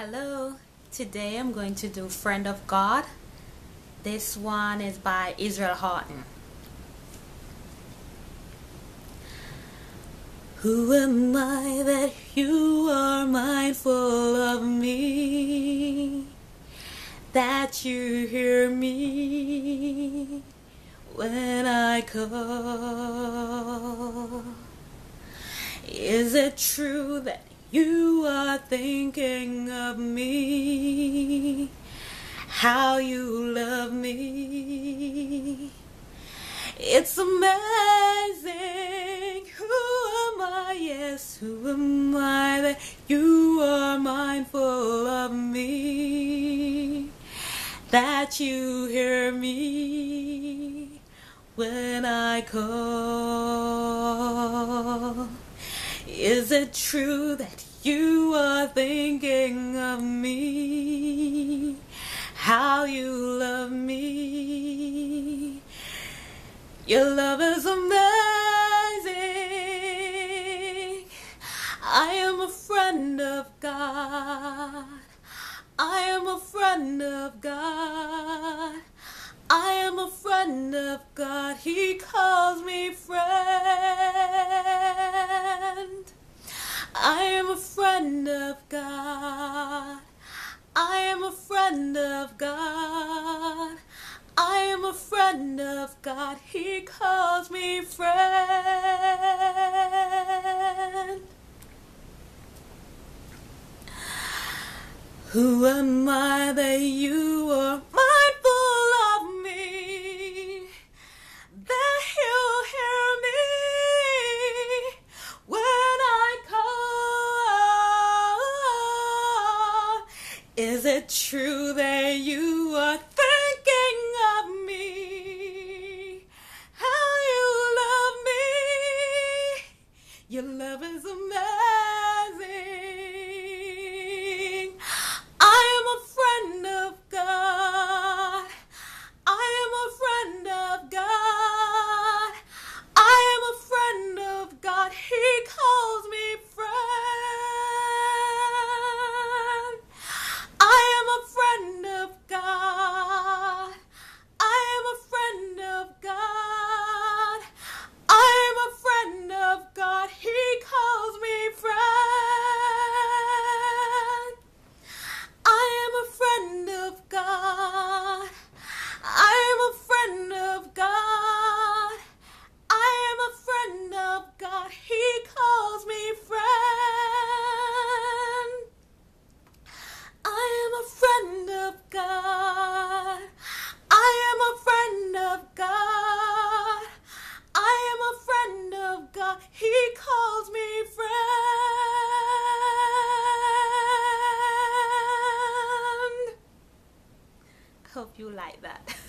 Hello, today I'm going to do Friend of God. This one is by Israel Houghton. Who am I that you are mindful of me? That you hear me when I call? Is it true that you are thinking of me, how you love me. It's amazing. Who am I? Yes, who am I that you are mindful of me? That you hear me when I call. Is it true that you are thinking of me? How you love me? Your love is amazing. I am a friend of God. I am a friend of God. I am a friend of God. He calls me friend. I am a friend of God. I am a friend of God. I am a friend of God. He calls me friend. Who am I that you are? Is it true that you are you like that.